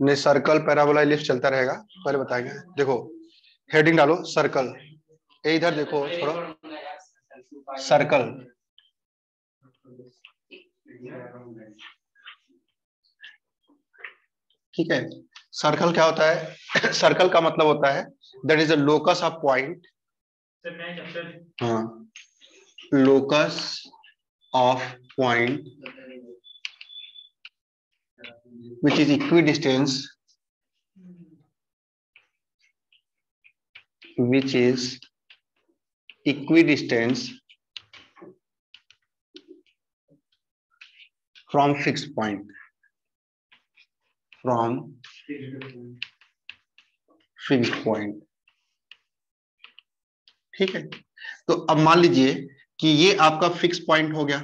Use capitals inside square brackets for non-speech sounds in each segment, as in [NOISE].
नहीं circle parabola lift चलता रहेगा। पहले बताएँगे। देखो हेडिंग डालो सर्कल ये इधर देखो, थोड़ा। सर्कल ठीक है। सर्कल क्या होता है? [COUGHS] सर्कल का मतलब होता है that is a locus of point हाँ। Locus of point which is equidistance which is equidistance from fixed point from fixed point ठीक है तो अब मान लीजिए कि ये आपका फिक्स पॉइंट हो गया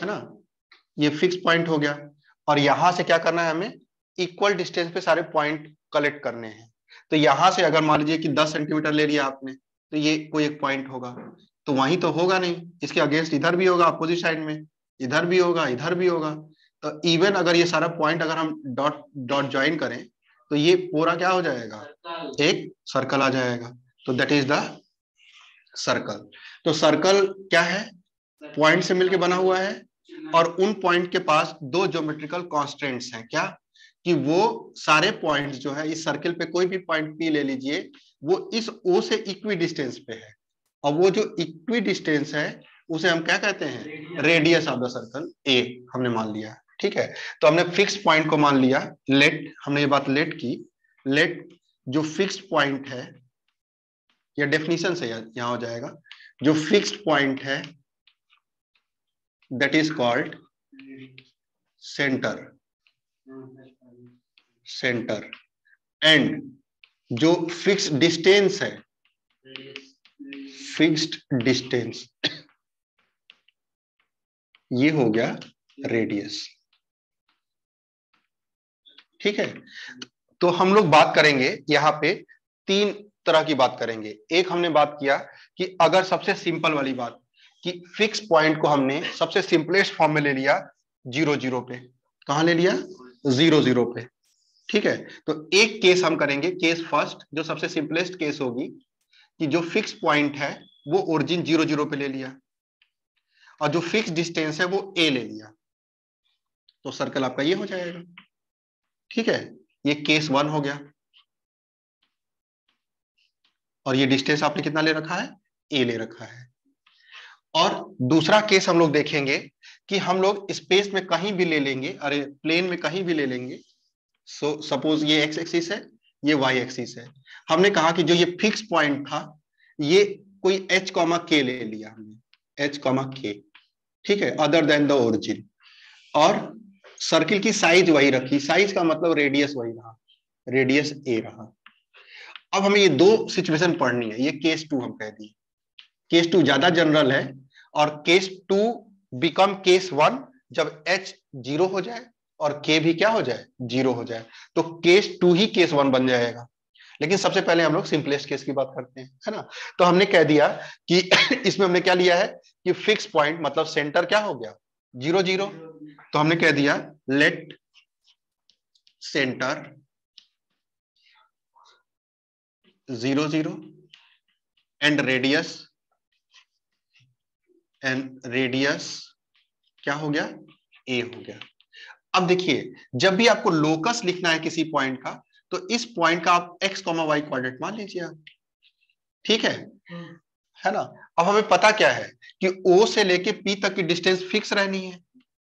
है ना ये फिक्स पॉइंट हो गया और यहाँ से क्या करना है हमें? इक्वल डिस्टेंस पे सारे पॉइंट कलेक्ट करने हैं। तो यहाँ से अगर मान लीजिए कि 10 सेंटीमीटर ले लिया आपने तो ये कोई एक पॉइंट होगा। तो वहीं तो होगा नहीं। इसके अगेंस्ट इधर भी होगा अपोजिट साइड में। इधर भी होगा इधर भी होगा। तो इवन अगर ये सारा पॉइंट अगर हम डॉट डॉट ज्वाइन करें तो ये पूरा क्या हो जाएगा? एक सर्कल आ जाएगा। तो दैट इज़ द सर्कल तो सर्कल क्या है? पॉइंट से मिलके बना हुआ है। और उन पॉइंट के पास दो ज्योमेट्रिकल कॉन्स्टेंट्स हैं क्या? कि वो सारे पॉइंट्स जो है इस सर्किल पे कोई भी पॉइंट पी ले लीजिए वो इस ओ से इक्वी डिस्टेंस पे है। और वो जो इक्वी डिस्टेंस है उसे हम क्या कहते हैं? Radius of the circle a हमने मान लिया ठीक है? तो हमने फिक्स पॉइंट को मान लिया लेट हमने ये बात लेट की। लेट जो फिक्स पॉइंट है या डेफिनेशन से यहाँ हो जाएगा। जो फिक्स्ड पॉइंट है that is called center. Center. And जो फिक्स डिस्टेंस है फिक्स्ड डिस्टेंस ये हो गया रेडियस ठीक है? तो हम लोग बात करेंगे यहाँ पे तीन तरह की बात करेंगे। एक हमने बात किया कि अगर सबसे सिंपल वाली बात कि फिक्स पॉइंट को हमने सबसे सिंपलेस्ट फॉर्म में ले लिया ज़ीरो ज़ीरो पे। कहा ले लिया? ज़ीरो ज़ीरो पे। ठीक है? तो एक केस हम करेंगे केस फ़र्स्ट जो सबसे सिंपलेस्ट केस होगी, कि जो फिक्स पॉइंट है, वो ओरिजिन ज़ीरो ज़ीरो पे ले लिया। और जो फिक्स डिस्टेंस है, वो ए ले लिया। तो सर्कल आपका ये हो जाएगा। ठीक है? ये केस वन हो गया। और ये डिस्टेंस आपने कितना ले रखा है? ए ले रखा है। और दूसरा केस हम लोग देखेंगे कि हम लोग स्पेस में कहीं भी ले लेंगे अरे प्लेन में कहीं भी ले लेंगे सो so, सपोज़ ये एक्स एक्सिस है ये वाई एक्सिस है। हमने कहा कि जो ये फिक्स पॉइंट था ये कोई एच कॉमा के ले लिया हमने एच कॉमा के ठीक है अदर देन द ओरिजिन और सर्किल की साइज़ वही रखी साइज़ का मतलब रेडियस वही रहा रेडियस ए रहा। अब हमें ये दो सिचुएशन पढ़नी है ये केस टू हम कह दिए। केस टू ज़्यादा जनरल है और case two become case one जब एच ज़ीरो हो जाए और के भी क्या हो जाए? ज़ीरो हो जाए। तो केस टू ही केस वन बन जाएगा। लेकिन सबसे पहले हम लोग सिंपलेस्ट केस की बात करते हैं, है ना? तो हमने कह दिया कि [COUGHS] इसमें हमने क्या लिया है कि फिक्स पॉइंट मतलब सेंटर क्या हो गया? Zero zero. तो हमने कह दिया let centre zero zero and radius and radius क्या हो गया? ए हो गया। अब देखिए जब भी आपको लोकस लिखना है किसी पॉइंट का तो इस पॉइंट का आप एक्स कॉमा वाई कोऑर्डिनेट मान लीजिए आप। ठीक है? है ना? अब हमें पता क्या है कि ओ से लेके पी तक की डिस्टेंस फिक्स रहनी है।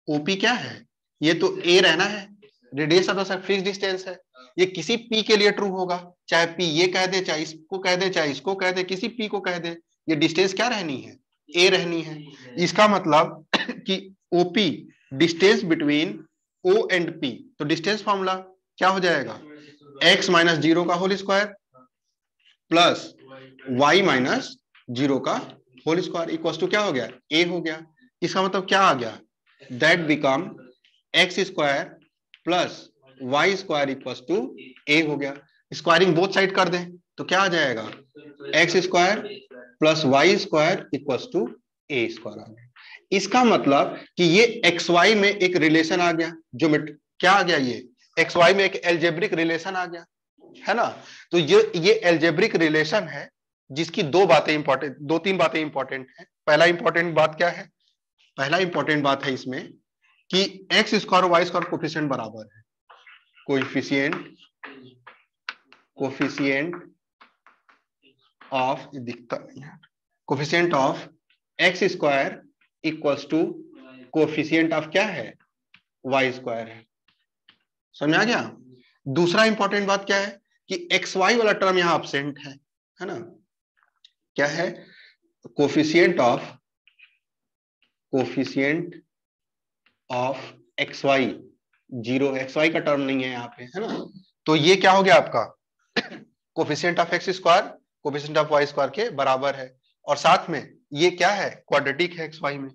ओपी क्या है? ये तो ए रहना है। Radius of the fix distance है। ये किसी पी के लिए ट्रू होगा। चाहे पी ये कह दे चाहे इसको कह दे चाहे इसको कह दे किसी पी को कह दे ये डिस्टेंस क्या रहनी है? ए रहनी है। इसका मतलब [COUGHS] कि OP distance between O and P तो डिस्टेंस फॉर्मूला क्या हो जाएगा? एक्स माइनस ज़ीरो का whole square plus y minus zero का होल स्क्वायर इक्वल टू क्या हो गया? ए हो गया। इसका मतलब क्या आ गया? That become x square plus y square equal to a हो गया। स्क्वायरिंग बोथ साइड कर दें तो क्या आ जाएगा? X square plus y square equal to a square आ गया। इसका मतलब कि ये एक्स वाई में एक रिलेशन आ गया, जो मिट, क्या आ गया ये? एक्स वाई में एक एल्जेब्रिक रिलेशन आ गया, है ना? तो ये ये एल्जेब्रिक रिलेशन है, जिसकी दो बातें इंपॉर्टेंट दो तीन बातें इंपॉर्टेंट है। पहला इंपॉर्टेंट बात क्या है? पहला इंपॉर्टेंट बात है इसमें कि x square y square coefficient बराबर है। कोफिशियंट कोफिशियंट ऑफ़ दिखता नहीं है coefficient of x square equals to coefficient of क्या है? वाई स्क्वायर है। समझ आ गया? दूसरा इंपॉर्टेंट बात क्या है? कि एक्स वाई वाला टर्म यहाँ एबसेंट है है ना? क्या है? Coefficient of coefficient of x y zero x y का टर्म नहीं है यहाँ पे, है ना? तो ये क्या हो गया आपका? Coefficient of x square coefficient of y square के बराबर है। और साथ में ये क्या है? क्वाड्रेटिक है एक्स वाई में।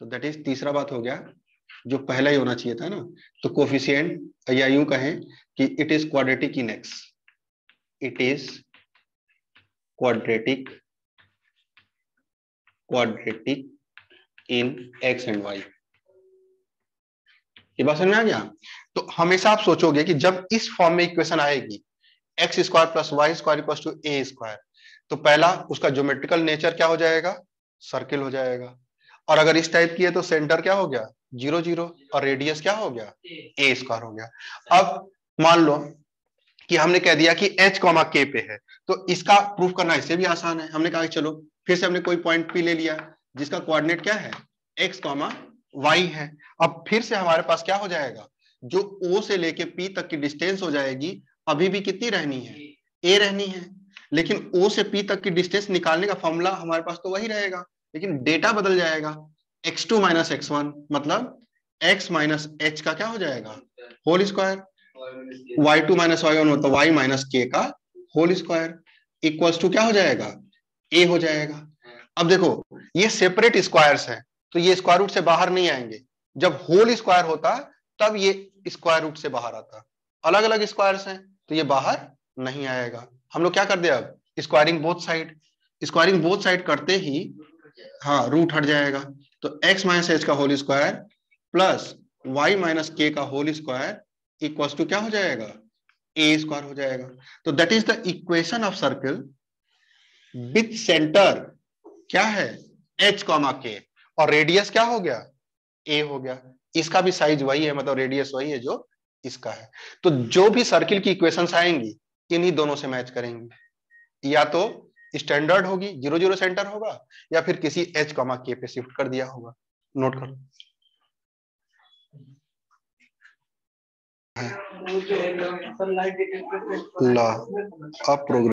तो दैट इज़ तीसरा बात हो गया, जो पहला ही होना चाहिए था ना। तो कोफिशियंट या यूँ कहें कि it is quadratic in x it is quadratic quadratic in x and y ये बात समझ में आ गया? तो हमेशा आप सोचोगे कि जब इस फॉर्म में इक्वेशन आएगी x square plus y square equal to a square तो पहला, उसका ज्योमेट्रिकल नेचर क्या हो जाएगा? सर्किल हो जाएगा। और अगर इस टाइप की है तो सेंटर क्या हो गया? ज़ीरो ज़ीरो और रेडियस क्या हो गया? ए स्क्वायर हो गया। अब मान लो कि हमने कह दिया कि एच कॉमा के पे है। तो इसका प्रूफ करना इससे भी आसान है। हमने कहा चलो, फिर से हमने कोई पॉइंट पी ले लिया, जिसका कोऑर्डिनेट क्या है? एक्स कॉमा वाई है। अब फिर से हमारे पास क्या हो जाएगा? जो ओ से लेके पी तक की डिस्टेंस हो जाएगी अभी भी कितनी रहनी है? ए रहनी है। लेकिन ओ से पी तक की डिस्टेंस निकालने का फॉर्मूला हमारे पास तो वही रहेगा। लेकिन डेटा बदल जाएगा। X two minus x one मतलब एक्स माइनस एच का क्या हो जाएगा? Whole square y two minus y one मतलब वाई माइनस के का होल स्क्वायर इक्वल्स टू क्या हो जाएगा? ए हो जाएगा। अब देखो ये सेपरेट स्क्वायर्स है तो ये स्क्वायर रूट से बाहर नहीं आएँगे। जब होल स्क्वायर होता तब ये स्क्वायर रूट से बाहर आता। अलग अलग स्क्वायर्स हैं। तो ये बाहर नहीं आएगा। हम लोग क्या कर दे अब? Squaring both side squaring both side करते ही हाँ रूट हट जाएगा। तो एक्स माइनस एच का whole square plus y minus k का होल स्क्वायर इक्वल टू क्या हो जाएगा? ए स्क्वायर हो जाएगा। तो that is the equation of circle with centre क्या है? एच कॉमा के और रेडियस क्या हो गया? ए हो गया। इसका भी साइज़ वही है मतलब रेडियस वही है जो इसका है। तो जो भी सर्किल की इक्वेशन आएँगी इन्हीं दोनों से मैच करेंगे। या तो स्टैंडर्ड होगी ज़ीरो ज़ीरो सेंटर होगा या फिर किसी एच कॉमा के पे शिफ्ट कर दिया होगा। नोट कर। ला अब प्रोग्राम